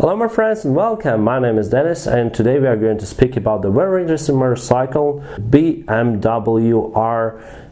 Hello my friends and welcome, my name is Denys and today we are going to speak about the very interesting motorcycle BMW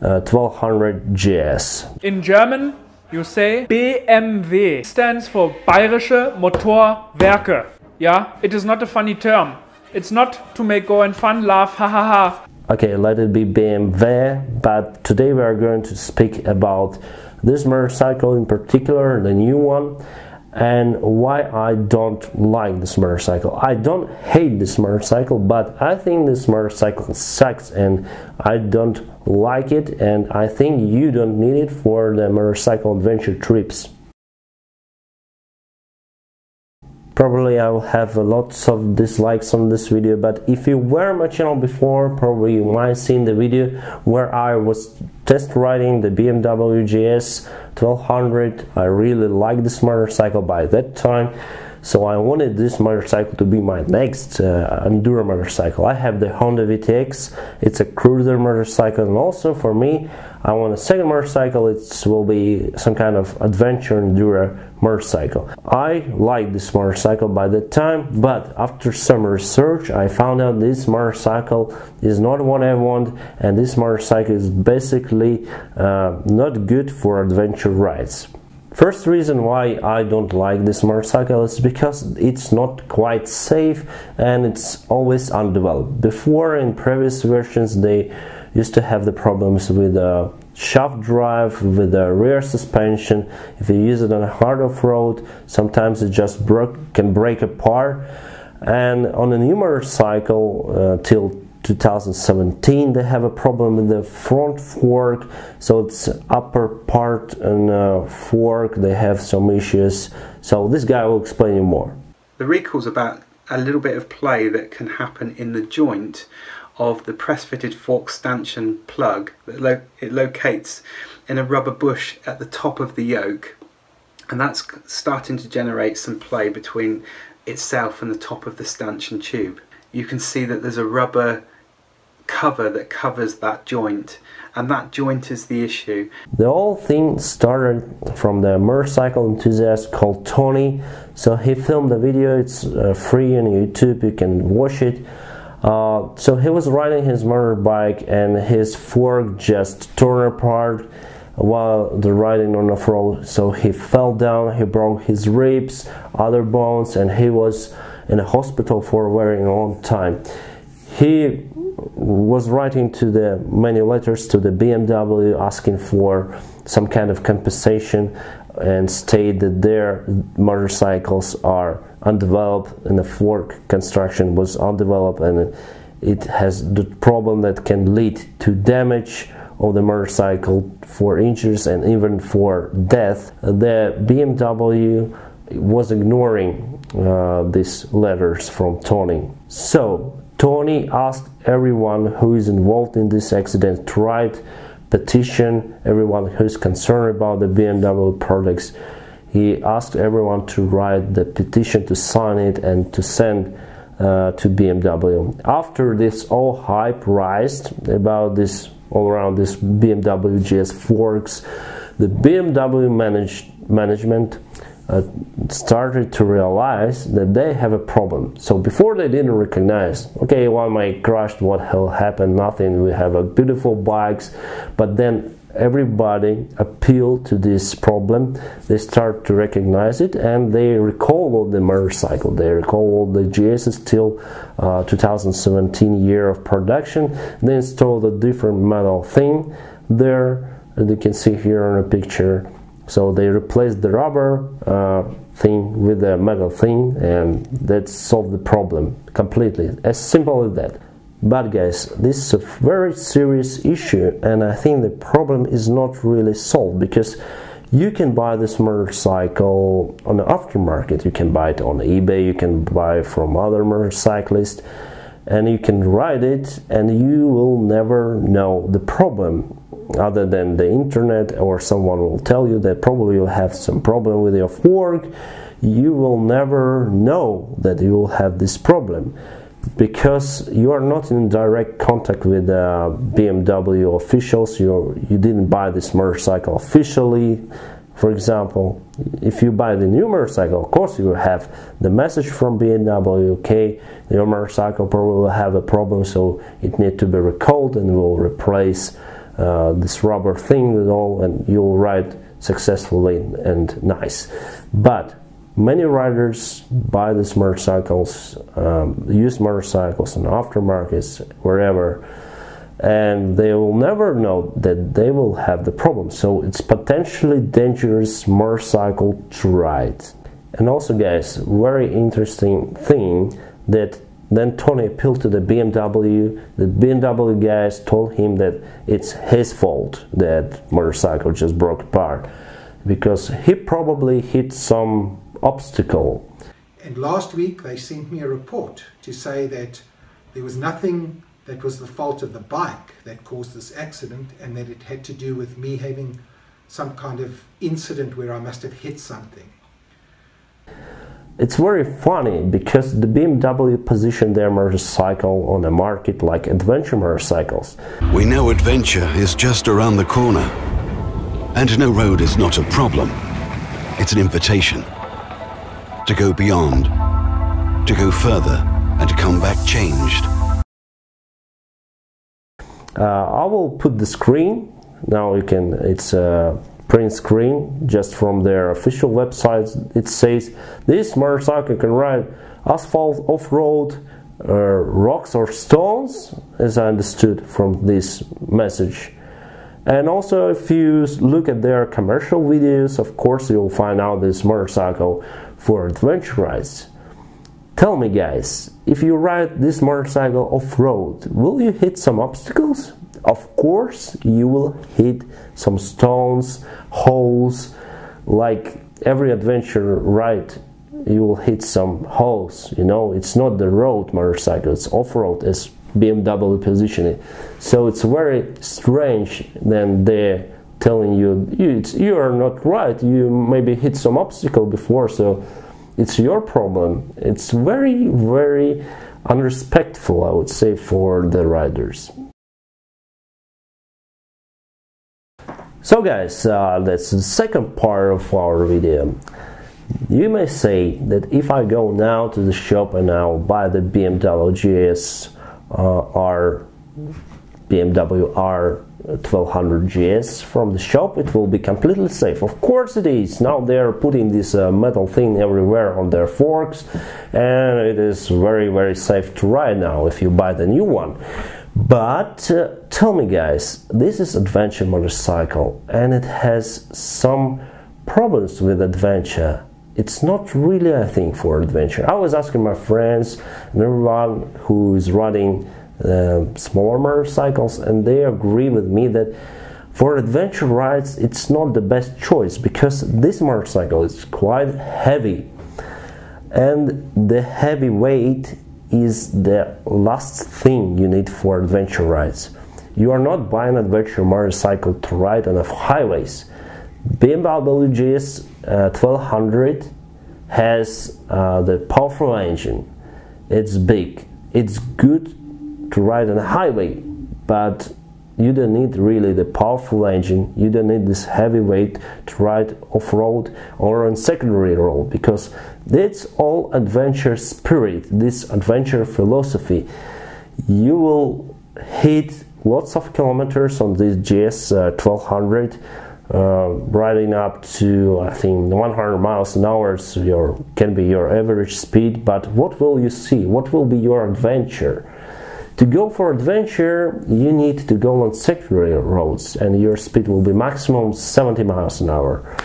R1200 GS. In German, you say BMW stands for Bayerische Motorwerke. Yeah, it is not a funny term. It's not to make go and fun, laugh, ha ha ha. Okay, let it be BMW, but today we are going to speak about this motorcycle in particular, the new one and why I don't like this motorcycle. I don't hate this motorcycle, but I think this motorcycle sucks and I don't like it and I think you don't need it for the motorcycle adventure trips. Probably I will have lots of dislikes on this video, but if you were my channel before, probably you might seen the video where I was test riding the BMW GS 1200. I really liked this motorcycle by that time so I wanted this motorcycle to be my next uh, enduro motorcycle. I have the Honda VTX, it's a cruiser motorcycle, and also for me, I want a second motorcycle, it will be some kind of adventure enduro motorcycle. I like this motorcycle by that time, but after some research, I found out this motorcycle is not what I want, and this motorcycle is basically uh, not good for adventure rides. First reason why I don't like this motorcycle is because it's not quite safe and it's always undeveloped. Before in previous versions they used to have the problems with the shaft drive, with the rear suspension. If you use it on a hard off-road, sometimes it just broke, can break apart. And on a new motorcycle uh, till 2017 they have a problem with the front fork so it's upper part and uh, fork they have some issues so this guy will explain you more the recall's about a little bit of play that can happen in the joint of the press fitted fork stanchion plug that lo it locates in a rubber bush at the top of the yoke. And that's starting to generate some play between itself and the top of the stanchion tube. You can see that there's a rubber cover that covers that joint and that joint is the issue. The whole thing started from the motorcycle enthusiast called Tony. So he filmed the video. It's uh, free on YouTube. You can watch it uh, so he was riding his motorbike and his fork just torn apart while the riding on the road. so he fell down he broke his ribs other bones and he was in a hospital for a very long time he was writing to the many letters to the BMW asking for some kind of compensation and state that their motorcycles are undeveloped and the fork construction was undeveloped and it has the problem that can lead to damage of the motorcycle for injuries and even for death. The BMW was ignoring uh, these letters from Tony. So Tony asked everyone who is involved in this accident to write petition, everyone who is concerned about the BMW products. He asked everyone to write the petition, to sign it, and to send uh, to BMW. After this all hype raised about this all around this BMW GS forks, the BMW managed management uh, started to realize that they have a problem. So before they didn't recognize, okay, one might crashed, what hell happened? Nothing. We have a beautiful bikes, but then everybody appeal to this problem. They start to recognize it and they recall all the motorcycle. They recall all the GS till uh, 2017 year of production. They installed a different metal thing there, as you can see here on a picture so they replaced the rubber uh, thing with the metal thing and that solved the problem completely. As simple as that. But guys, this is a very serious issue and I think the problem is not really solved because you can buy this motorcycle on the aftermarket. You can buy it on eBay, you can buy from other motorcyclists and you can ride it and you will never know the problem other than the internet or someone will tell you that probably you have some problem with your fork you will never know that you will have this problem. Because you are not in direct contact with uh, BMW officials you you didn't buy this motorcycle officially. For example, if you buy the new motorcycle, of course you will have the message from BMW, okay, your motorcycle probably will have a problem, so it need to be recalled and will replace uh, this rubber thing and all, and you'll ride successfully and nice. But many riders buy these motorcycles, um, used motorcycles in aftermarkets, wherever and they will never know that they will have the problem. So it's potentially dangerous motorcycle to ride. And also, guys, very interesting thing that then Tony appealed to the BMW. The BMW guys told him that it's his fault that motorcycle just broke apart because he probably hit some obstacle. And last week they sent me a report to say that there was nothing that was the fault of the bike that caused this accident and that it had to do with me having some kind of incident where I must have hit something. It's very funny because the BMW positioned their motorcycle on the market like adventure motorcycles. We know adventure is just around the corner. And no road is not a problem. It's an invitation to go beyond, to go further, and to come back changed. Uh, I will put the screen. Now you can, it's a print screen just from their official website. It says this motorcycle can ride asphalt, off-road, uh, rocks or stones, as I understood from this message. And also, if you look at their commercial videos, of course, you'll find out this motorcycle for adventure rides. Tell me, guys, if you ride this motorcycle off road, will you hit some obstacles? Of course, you will hit some stones, holes, like every adventure ride you will hit some holes you know it's not the road motorcycle it's off-road as BMW positioning so it's very strange then they're telling you you, you are not right you maybe hit some obstacle before so it's your problem. It's very, very unrespectful, I would say, for the riders. So guys, uh, that's the second part of our video. You may say that if I go now to the shop and I'll buy the BMW GS uh, R BMW R 1200 GS from the shop, it will be completely safe. Of course it is. Now they're putting this uh, metal thing everywhere on their forks and it is very very safe to ride now if you buy the new one. But uh, tell me guys, this is adventure motorcycle and it has some problems with adventure. It's not really I think for adventure. I was asking my friends and everyone who is riding uh, smaller motorcycles, and they agree with me that for adventure rides it's not the best choice because this motorcycle is quite heavy and the heavy weight is the last thing you need for adventure rides. You are not buying adventure motorcycle to ride on highways. BMW GS uh, 1200 has uh, the powerful engine. It's big. It's good to ride on a highway, but you don't need really the powerful engine, you don't need this heavy weight to ride off road or on secondary road because that's all adventure spirit, this adventure philosophy. You will hit lots of kilometers on this GS uh, 1200. Uh, riding up to I think 100 miles an hour so your, can be your average speed but what will you see what will be your adventure to go for adventure, you need to go on secondary roads, and your speed will be maximum 70 miles an hour,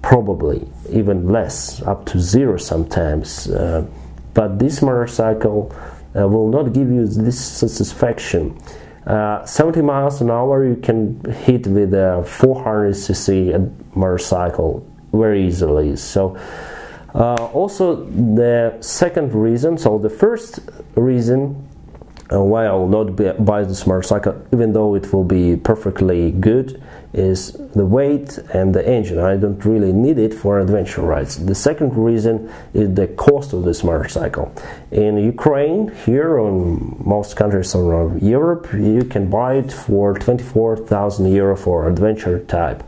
probably even less, up to zero sometimes. Uh, but this motorcycle uh, will not give you this satisfaction. Uh, 70 miles an hour you can hit with a 400cc motorcycle very easily. So. Uh, also, the second reason, so the first reason uh, why I will not buy the smart cycle even though it will be perfectly good is the weight and the engine. I don't really need it for adventure rides. The second reason is the cost of this motorcycle in Ukraine here on most countries around Europe you can buy it for 24,000 euro for adventure type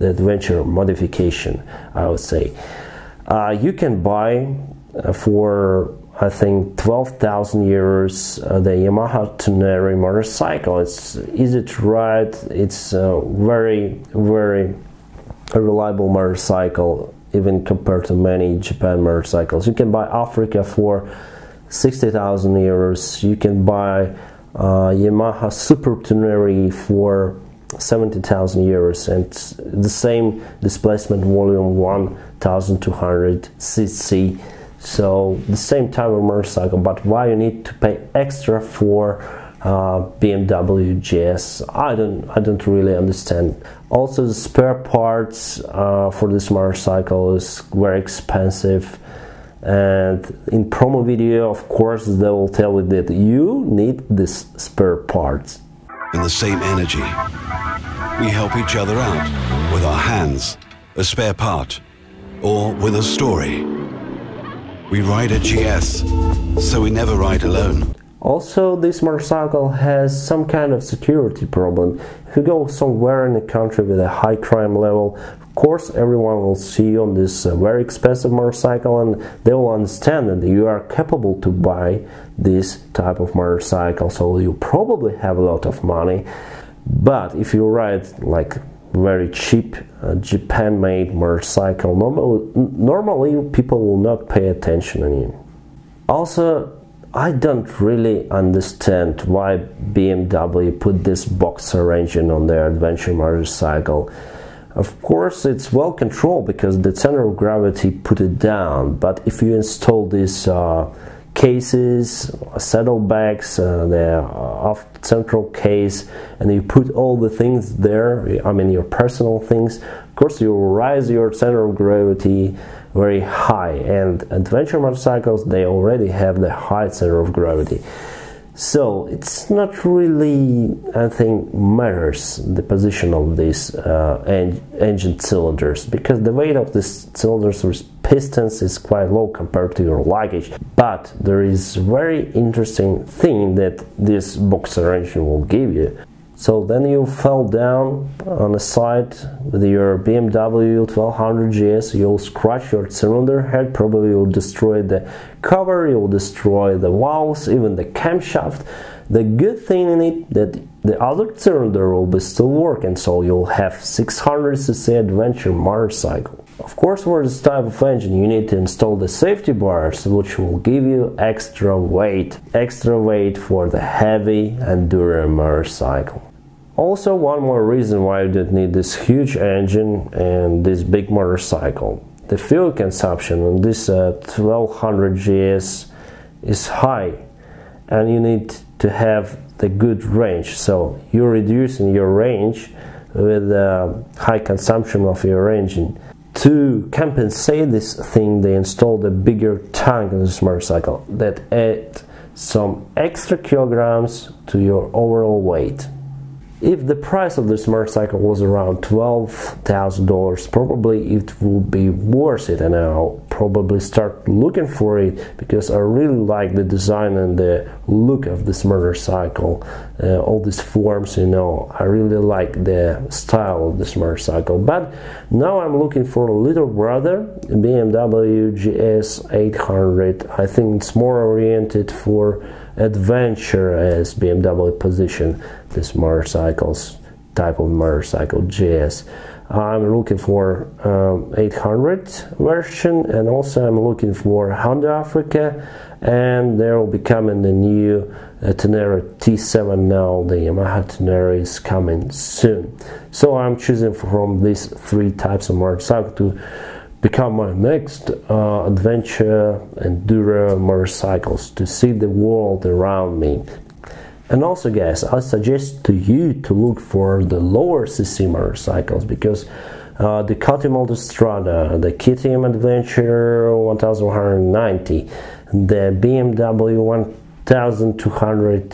the adventure modification, I would say. Uh, you can buy uh, for I think 12,000 euros uh, the Yamaha Tenere motorcycle. It's easy to ride. It's a very very reliable motorcycle even compared to many Japan motorcycles. You can buy Africa for 60,000 euros. You can buy uh, Yamaha Super Tenere for 70,000 euros and the same displacement volume 1200 cc so the same type of motorcycle but why you need to pay extra for uh, BMW GS I don't I don't really understand. Also the spare parts uh, for this motorcycle is very expensive. And in promo video of course they will tell you that you need this spare parts. In the same energy we help each other out with our hands a spare part or with a story we ride a GS so we never ride alone also, this motorcycle has some kind of security problem. If you go somewhere in a country with a high crime level, of course everyone will see you on this uh, very expensive motorcycle and they will understand that you are capable to buy this type of motorcycle. So you probably have a lot of money. But if you ride like very cheap uh, Japan-made motorcycle, normally, normally people will not pay attention on you. Also, I don't really understand why BMW put this boxer engine on their adventure motorcycle. Of course, it's well controlled because the center of gravity put it down, but if you install this uh, cases, saddlebags, uh, the off central case, and you put all the things there, I mean your personal things, of course you rise your center of gravity very high and adventure motorcycles they already have the high center of gravity so it's not really I think matters the position of these uh, en engine cylinders because the weight of these cylinders with pistons is quite low compared to your luggage. But there is very interesting thing that this boxer engine will give you so then you fell down on the side with your BMW 1200 GS, you'll scratch your cylinder head, probably you'll destroy the cover, you'll destroy the valves, even the camshaft. The good thing in it that the other cylinder will be still working, so you'll have 600cc adventure motorcycle. Of course, for this type of engine, you need to install the safety bars, which will give you extra weight, extra weight for the heavy enduro motorcycle. Also, one more reason why you don't need this huge engine and this big motorcycle. The fuel consumption on this uh, 1200 GS is high and you need to have the good range. So you're reducing your range with the high consumption of your engine. To compensate this thing, they installed a bigger tank on this motorcycle that add some extra kilograms to your overall weight. If the price of this motorcycle was around $12,000, probably it would be worth it and I'll probably start looking for it because I really like the design and the look of this motorcycle. Uh, all these forms, you know, I really like the style of this motorcycle. But now I'm looking for a little brother, BMW GS 800. I think it's more oriented for adventure as BMW position this motorcycles type of motorcycle GS. I'm looking for um, 800 version and also I'm looking for Honda Africa and there will be coming the new uh, Tenere T7 now. The Yamaha Tenere is coming soon. So I'm choosing from these three types of motorcycle to become my next uh, adventure enduro motorcycles to see the world around me and also guys I suggest to you to look for the lower cc motorcycles because uh, the Ducati Strada, the KTM Adventure 1190, the BMW 1200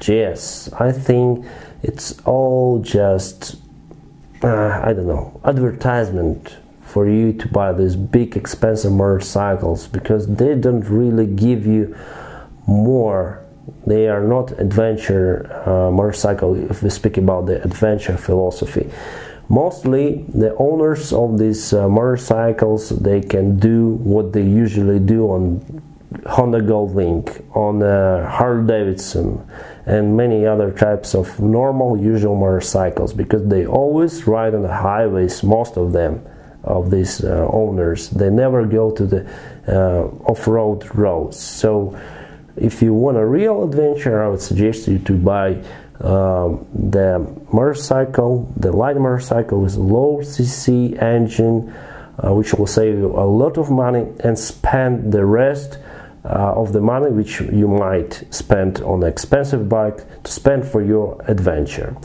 GS. I think it's all just, uh, I don't know, advertisement for you to buy these big expensive motorcycles because they don't really give you more they are not adventure uh, motorcycle if we speak about the adventure philosophy mostly the owners of these uh, motorcycles they can do what they usually do on Honda Goldwing, on uh, Harley Davidson, and many other types of normal usual motorcycles because they always ride on the highways, most of them of these uh, owners. They never go to the uh, off-road roads. So if you want a real adventure, I would suggest you to buy um, the motorcycle, the light motorcycle with low cc engine, uh, which will save you a lot of money and spend the rest uh, of the money which you might spend on an expensive bike to spend for your adventure.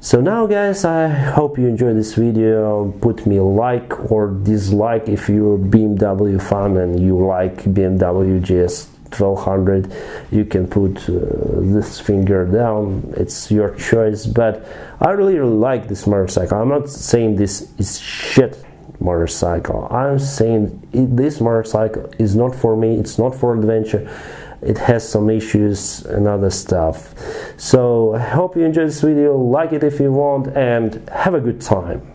So now guys, I hope you enjoyed this video. Put me like or dislike if you're BMW fan and you like BMW GS 1200 you can put uh, this finger down. It's your choice but I really, really like this motorcycle. I'm not saying this is shit motorcycle. I'm saying it, this motorcycle is not for me. It's not for adventure. It has some issues and other stuff. So I hope you enjoyed this video. Like it if you want and have a good time